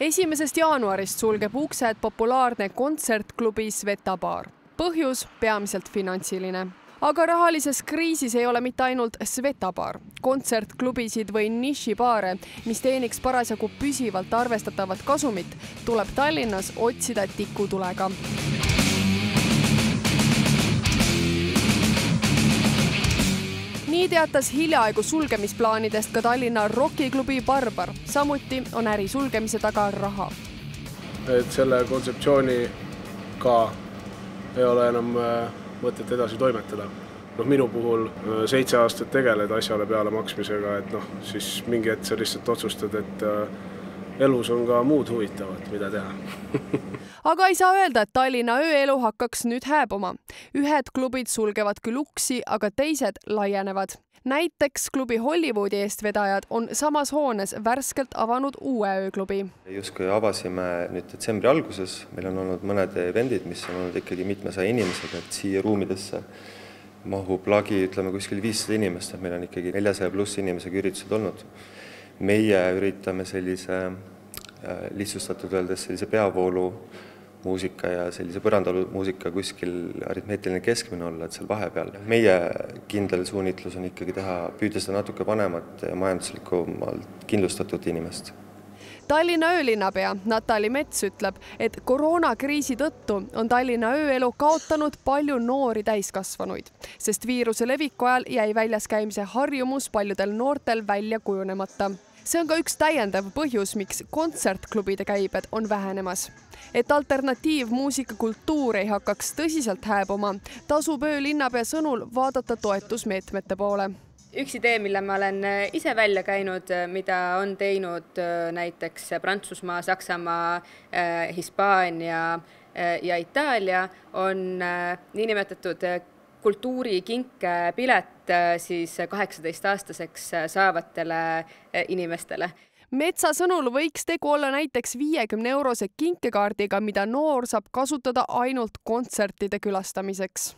esimesest jaanuarist sulgeb uksed populaarne kontsertklubi Sveta baar. põhjus peamiselt finantsiline aga rahalises kriisis ei ole mitte ainult Sveta baar, kontsertklubisid või nišibaare, mis teeniks parasjagu püsivalt arvestatavat kasumit, tuleb Tallinnas otsida tikutulega. Nii teatas hiljaaegu sulgemisplaanidest ka Tallinna rokiklubi Barbar, samuti on äri sulgemise taga raha. et selle kontseptsiooniga ei ole enam äh, mõtet edasi toimetada. noh, minu puhul äh, seitse aastat tegeled asjale peale maksmisega, et noh, siis mingi hetk sa lihtsalt otsustad, et äh, elus on ka muud huvitavat, mida teha aga ei saa öelda, et Tallinna ööelu hakkaks nüüd hääbuma. ühed klubid sulgevad küll uksi, aga teised laienevad näiteks klubi Hollywoodi eestvedajad on samas hoones värskelt avanud uue ööklubi. justkui avasime nüüd detsembri alguses, meil on olnud mõned event'id, mis on olnud ikkagi mitmesaja inimesega, et siia ruumidesse mahub lagi, ütleme kuskil viissada inimest, et meil on ikkagi neljasaja pluss inimesega üritused olnud. Meie üritame sellise äh, lihtsustatud öeldes sellise peavoolu muusika ja sellise põrandaalumuusika kuskil aritmeetiline keskmine olla, et seal vahepeal. meie kindel suunitlus on ikkagi teha, püüda seda natuke vanemat ja majanduslikumalt kindlustatud inimest Tallinna öölinnapea Natali Mets ütleb, et koroonakriisi tõttu on Tallinna ööelu kaotanud palju noori täiskasvanuid, sest viiruse leviku ajal jäi väljas käimise harjumus paljudel noortel välja kujunemata see on ka üks täiendav põhjus, miks kontsertklubide käibed on vähenemas. et alternatiivmuusikakultuur ei hakkaks tõsiselt hääbuma, tasub öölinnapea sõnul vaadata toetusmeetmete poole üks idee, mille ma olen äh, ise välja käinud, äh, mida on teinud äh, näiteks Prantsusmaa, Saksamaa, Hispaania ja Itaalia, on niinimetatud kultuurikinke pilet äh, siis kaheksateistaastaseks äh, saavatele äh, inimestele. Metsa sõnul võiks tegu olla näiteks viiekümne eurose kinkekaardiga, mida noor saab kasutada ainult kontsertide külastamiseks